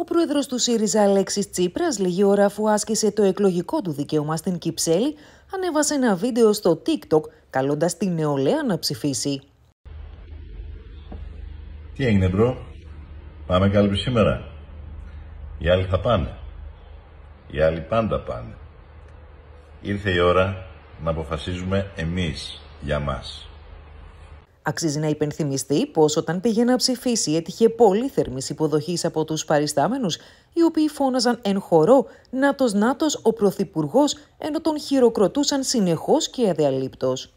Ο πρόεδρος του ΣΥΡΙΖΑ Αλέξης Τσίπρας, λίγη ώρα αφού άσκησε το εκλογικό του δικαίωμα στην Κυψέλη, ανέβασε ένα βίντεο στο TikTok καλώντας την νεολαία να ψηφίσει. Τι έγινε, bro; Πάμε κάλπη σήμερα. Οι άλλοι θα πάνε. Οι άλλοι πάντα πάνε. Ήρθε η ώρα να αποφασίζουμε εμείς για μας. Αξίζει να υπενθυμιστεί πως όταν πήγε να ψηφίσει έτυχε πολύ θερμής υποδοχής από τους παριστάμενους, οι οποίοι φώναζαν εν χορό Νάτος Νάτος ο Πρωθυπουργός, ενώ τον χειροκροτούσαν συνεχώς και αδιαλείπτως.